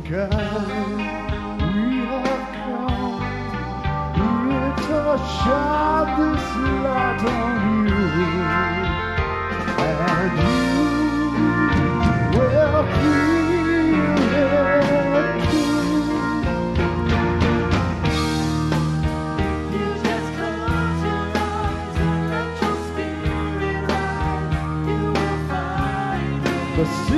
We have come. Let us shine this light on you. And you will feel it too. You just close your eyes and let your spirit rise. You will find it.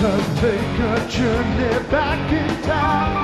to take a journey back in time.